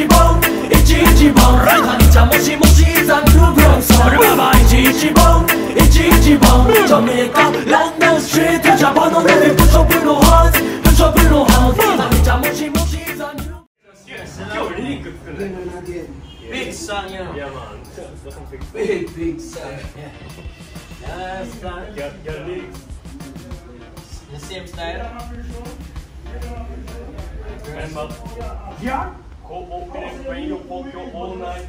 이지봉 이지 이지봉 한이자 모시 모시 산투 브롱서 얼마나 이지 이지봉 이지 이지봉 저미가 런던 스트리트 자번호 내리 부처 블루 헌 부처 블루 헌 한이자 모시 모시 산투 Big song, yeah. Yeah, man. Big, big song. Yeah. Yes, man. Your, your lyrics. The same style. Remember? Yeah. go open when you walk all night.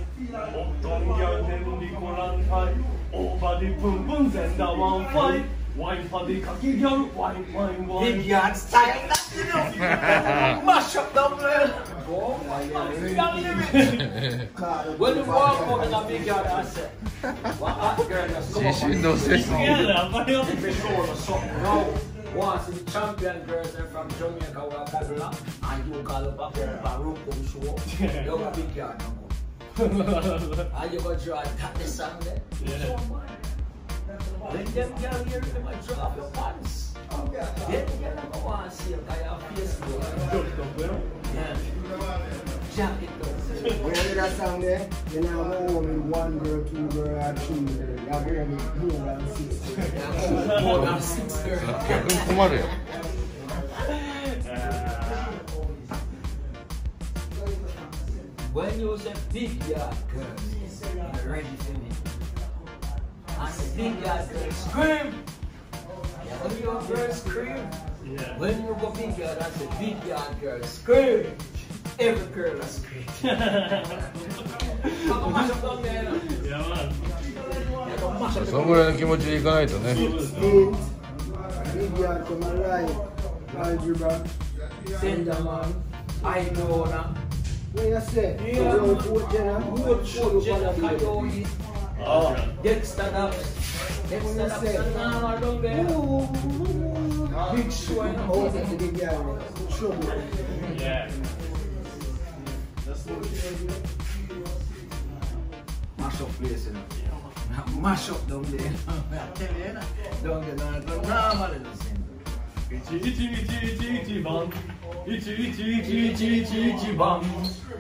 Boom boom, one Big yard style. Mash up the what once the champion person from Jamaica or Babylon, and you call up a yeah. room show, you will be gone. and you go draw that the song there. Yeah. So, them get here, they might draw your pants. that song there, then I go home one girl, two girl, and three girl. I go home with more than six girls. more than six girls. Come on here. When you say big yard girls, you're ready for me. And the big yard girls scream. When your girls scream, yeah. when you go big yard, that's a big yard girl scream. Every girl has great. そのぐらいの気持ちでいかないとね。Dexter Dexter Big Swan. Oh, that's a big guy. Trouble. Yeah. Mash up place, you know. Mash up down there.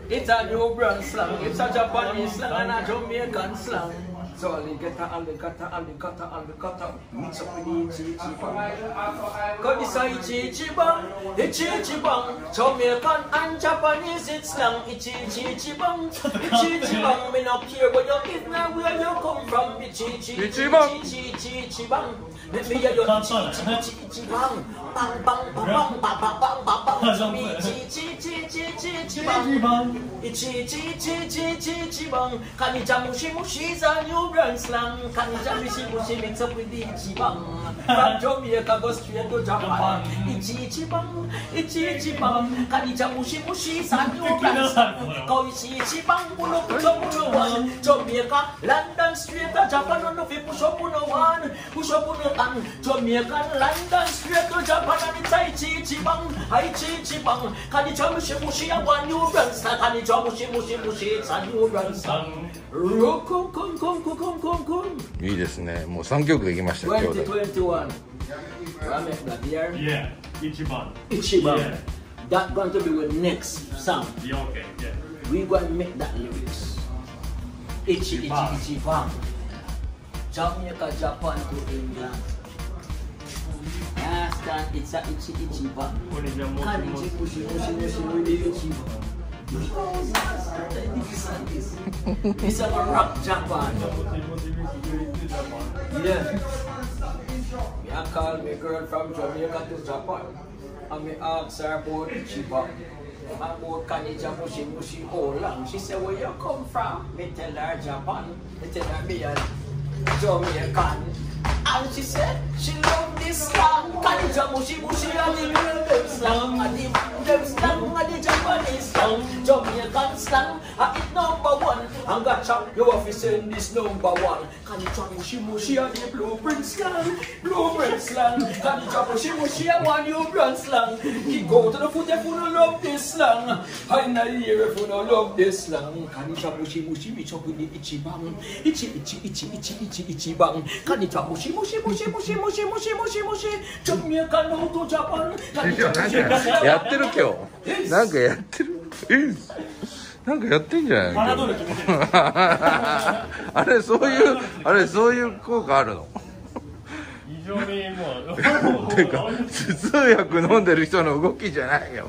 It's a new brand slang. It's a Japanese slang and a Jamaican slang. So alligator, alligator, alligator, alligator, mix up with the ichi ichi bang. Cause this a ichi ichi bang, ichi ichi bang. Jamaican and Japanese it's slang, ichi ichi ichi bang, bang. Me not care where you live now, where you come from, ichi ichi Ichi bang. ichi ichi ichi bang. Let me hear your ichi bang, bang bang bang bang bang bang bang ち一番いちいちいちいちいち一番カニジャムシムシ is a new brand slang カニジャムシムシ mix up with 一番 From Jamaica go straight to Japan いち一番いち一番カニジャムシムシ is a new brand slang 恋し一番このプチョプのワン Jamaica London straight to Japan. No the fifth push one. Push up one. Jamaica London straight to Japan. And it's a いち一番はいち一番カニジャムシムシ下管有人生，看你装不信不信不信，咱有人生。いいですね、もう3曲できました、今日で。Yeah, これじゃもう Can もう ichi, pushi, pushi, pushi, with the ichiban. This and this. This is a rock Japan. Yeah. Me I call me girl from Jamaica to Japan. And me ask her about Chiba. About Kanija Mushi Mushi how long. She said, where you come from? Me tell her Japan. Me tell her me a Jamaican. And she said, she love this song. Kanija Mushi Mushi and some catcher, you have to send this number one. Can you travel Shimo, she a the blueprint slang, blueprint slang. Can you travel Shimo, she a one new brand slang. He go to the foot if you don't love this slang. I in the ear if you don't love this slang. Can you travel Shimo, she reach up with the itchy bang. Itchy, itchy, itchy, itchy, itchy, itchy bang. Can you travel Shimo, Shimo, Shimo, Shimo, Shimo, Shimo, Shimo, Shimo, Jamaica, no to Japan. やってる今日。なんかやってる。なんかやってんじゃないパラドール決めてる。あれそういうあれそういう効果あるの？非常にもう。てか頭痛薬飲んでる人の動きじゃないよ